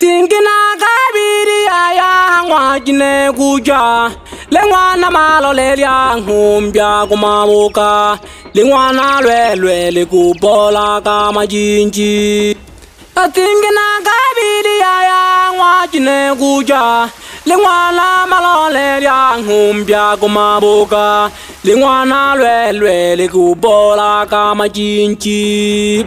Tingi na kabiri aya ngwa jine kuja lengwa na malo lelia ngumbia kumamuka lengwa na lwelwe likubola kama Tingi na kabiri aya ngwa jine kuja lengwa na malo lelia ngumbia kumamuka lengwa na lwelwe likubola kama jinji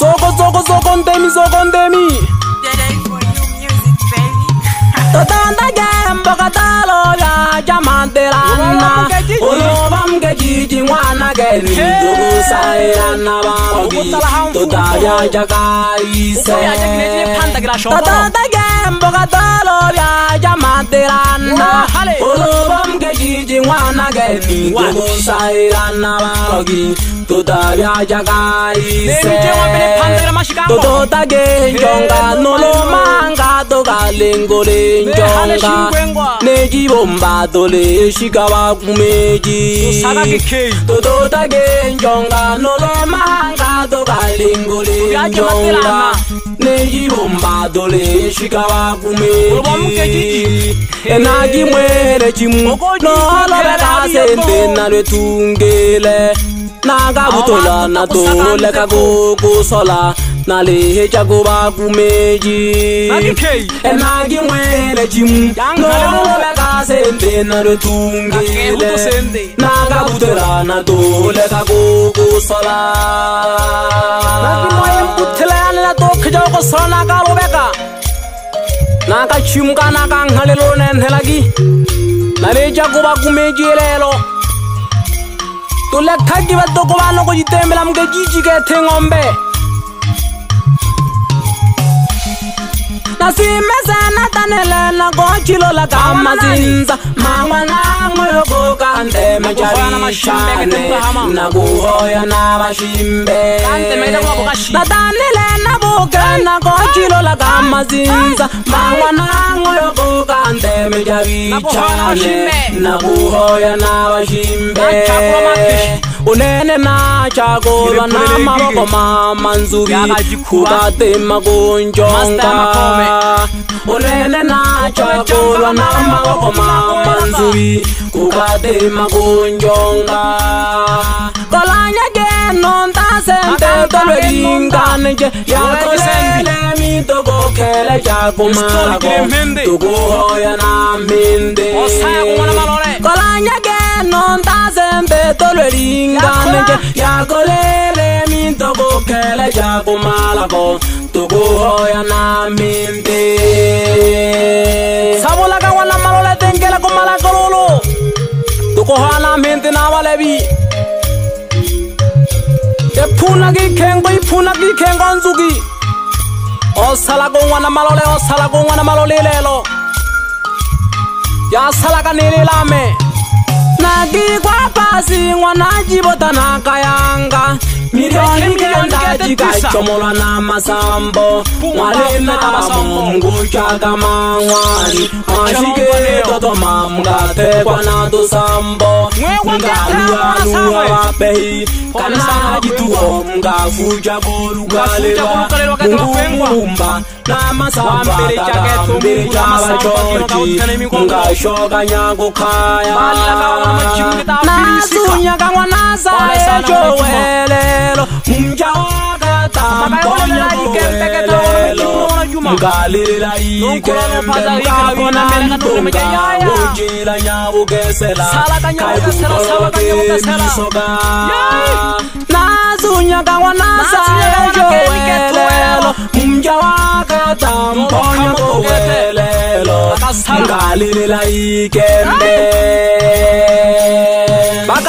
Zoko zoko zoko ndemi zoko ntemi. Totanda gembo katalo ya jamanterana Oloba mke chichi mwana geni Dugu sairana baogi Totaya jakaise Totanda gembo katalo ya ya matera na olobom ke jiji nwana ga ebi tolo saira na baro gi tota ya ja ga ise tota ta ge njonga nolo ma nga to ga le ngole njonga ne ji bomba to le shi ga ba kume ji tota ta ge njonga nolo ma nga to ga le ngole njonga ne ji bomba to le shi ga ba kume ji enakimwere cimu nolobeka sembe nalwetungele nakabutola natole kakukusola nalihica kubakumeji enakimwere cimu nolobeka sembe nalwetungele nakabutola natole kakukusola nakimwere mputhela yanela tokhija okusola nakalobeka naka chimuka nakankhalelo nenthelaki naleja kuba kumeji elelo tulekhaki vatoko vano kucitembela muke cici kethe ng'ombe nasimese fanelena kotilola ka mazinza mangwanangwe yoko ka ntema jarihane na kuhoya na vaximbeva tanelena vukena kotilola ka mazinza mangwanangwe yoko ka ntema jarihane na kuhoya na vaximbe unene na chakova na mavoko ma manzuvi va tima ku njonga unene na chakova na mavoko ma manzuvi ku va tima ku njonga kolanya ke nonta sente tolwe yingane ke yakosele mitoko khele chakumalako tukuhoya na mindi kolanya ke nontazembeto lwelinganenge yakolele mintokokele jakumalako tukuhoya na minte savulaka wana malolatengele kumalakululu tukuhoya na minti na valevi ephuna kikhengo iphuna kikhengo nzuki osala kun'wana malole osala kun'wana malolilelo yasala kanililame yeah, nakikwa pasi ngwana jibotanaka yanga milioni ke ikaitomolwa na masambo ngwalena mongotjaka mangwani masikele toto mamngatekwa na tosambo ngaluwaluwa wapei kana dituho ngafuja kolukalelwamungumumba na masamba kambeja bacoci ngashoka nyako kayanasunyaka ngwanasaecowelelo ba ka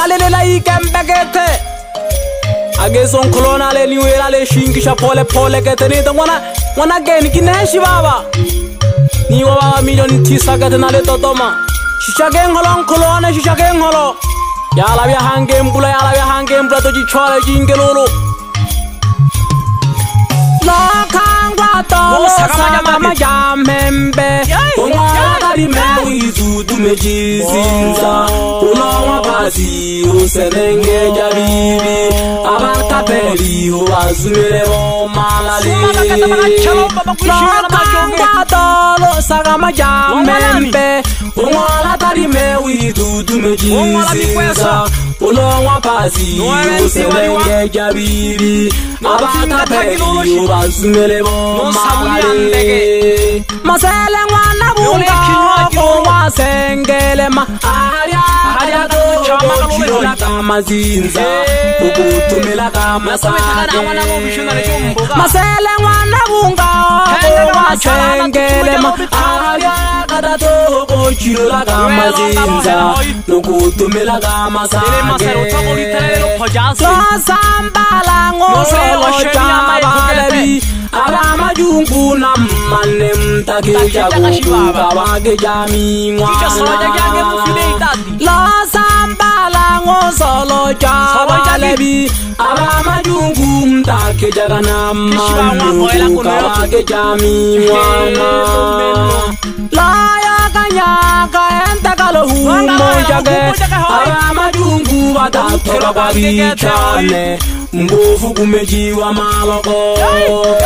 lelela ikempeketse akesonkholona le niwela le xinki xa pholephole keteneta n'wana n'wana geni ki nexi vava niwa vava milioni tisa ketena le totoma xixake ngholo nkholone xixake ngholo yalavya hange mbula yalavya hange mbula to xichole xinkelulu lokha sakamajamembe ongogabimewizudumejizinza unowa bazi usenenge jabibi abakapeli ubazumire bomalali carry me with udu meji sinza olówó paasi òsèlè gẹ́gẹ́ bíbí abata bẹ́ẹ̀ yóò bá súnmẹ́lẹ̀ bọ́ mákàlẹ́. masẹ́lẹ̀ wọn lábùkà fún wa sẹ́ńgẹ́lẹ́ ma àríyá àríyá tó. kamazinza ukuthumela kamasakemasele n'wana vungaoaengeleakatatokocilola kamazinza nokuthumela kamasakeasambalangoselojavalevi avamajungu na mmane mtakejakuuka wakejamingwana ke jagana mmanu kuka wa ke jami mwana layaka nyaka ente kalo humo jage arama dungu bata tolo kwa bichane mbufu kumejiwa maloko hey, hey.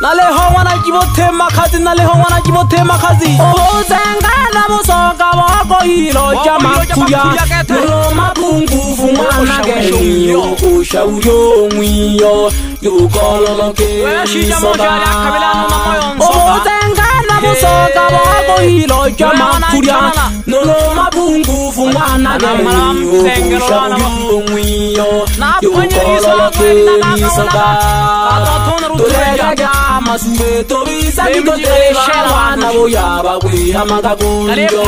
lalehongwana ke bothe makgatsi nna lehongwana ke bothe makgatsi o tsenkana bosoka bokoilo ja makhuyaelo makungufumanakeoaujongwiyo yokololokeoo tsenkana bosoka bokoilo ja makhuya ngufu n'wana ka malamulengelwanaiyo yokolokelisaka toleka ka masumbe tobisa kikotelana boyaba kwihamaka kunjo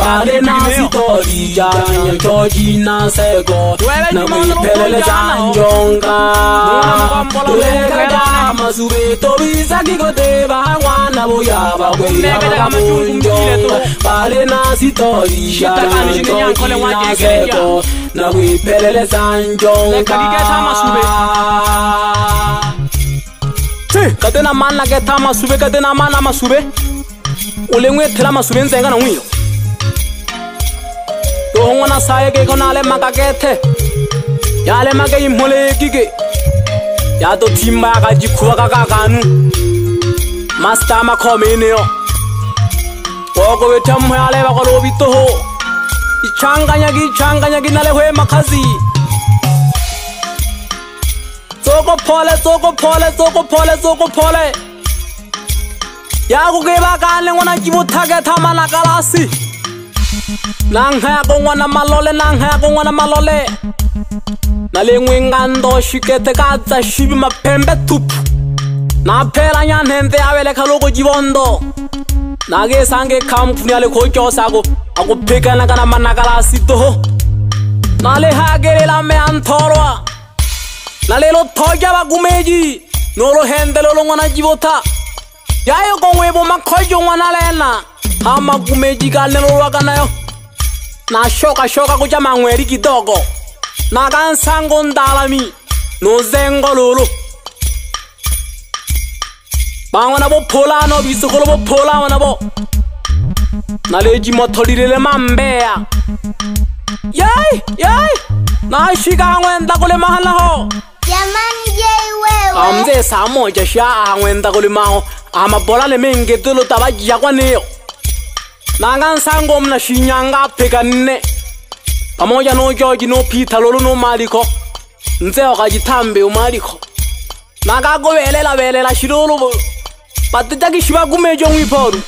bale nasitolija nyanjo jinaseko nakwipeleleja njonga toleka ka masumbe tobisa kikoteba ngwana boyaba kwihamaka kunjo bale nasitolija tatanisinenyankolewaeko na kuyiphelelesa njonga katena mani na keta masube katena mani na masube u le n'wi thela masube ntsenga na n'wiyo yohon'wana sayeke ko na le maka kethe ya le make yimholeyekike ya to thimba yaka jikhuvaka ka kanu masta makhomeneyo koko wethamho ya le vakolo vitoho ichanganya kichanganya kinalehwe makhazi tsokophole tsokophole tsokophole tsokophole yaku ke bakane ngwana ke bothaketha manakalasi nangha yako ngwana malole nangha yako ngwana malole nalengwe ngando shikete ka tsa shibi mapembe thupu naphela nyanhenhe yabelekha loko kibondo nake sange khampuni yalekhotyosako akupikana kana manakala asitoho nalehagelela meantholwa nalelo thoja vakumeji nolohendele long'wana jivotha yayo kong'wevo makhojo ng'wana lena ha makumeji kanelolwakanayo nashoka-shoka kuja mang'weri kidogo nakansango ndalami nozengo lolo vang'wana vo pholana visokolo vo pholana bo naleji mothulilile mambeya yai yai naashikaang'wenta kulimahalaho jamani jei wewe amze saa moja shaahang'wenta kulimaho amabolale mengetilu tabajakwaniyo nangansango mna shinyanga apikanne pamoja no joji no pita lolu no maliko nze okajitambe umaliko nagagobelela belela shilulu patitaki shibagumejo mwiporu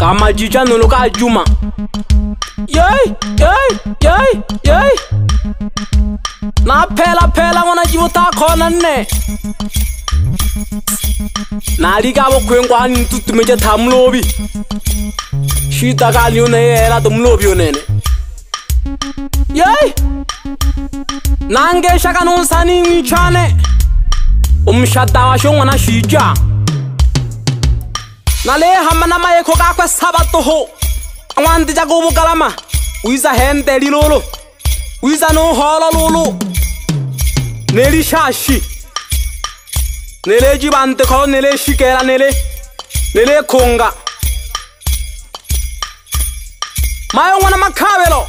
kama jicha nulu ka juma yoi yoi yei yei naphela phela ngona ta khona nne nalikavo khwenkwani ntutumeja tha mulovi xitakali yoneyela to mulovi yonene yei nange xaka nonsani n'witshwane umxata wa xo n'wana xija nale hama sabato ho awandi yekhoka kwesabatoho awandija uiza hende hente lilulu wiza nuholo lulu nelishashi nelejibantekho neleshikela nele nele nele shikela konga nelekhunga maye ng'wana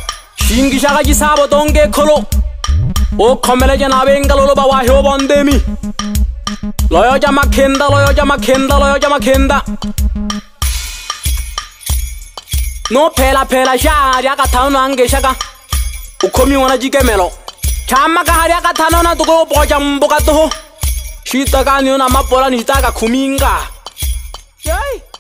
shingi shaka jisabo donge kolo o khomelece na vengalolo va wa xo vondemi 러여 자 막힌다 러여 자 막힌다 러여 자 막힌다 no pela pela já já gata no angue s h a k a U k o m i w a n a j i gemelo chama k a a r i a gata no na tugo p o j a mboga to shita k a ni y o na m a p o l a ni t a k a kuminga yai yeah.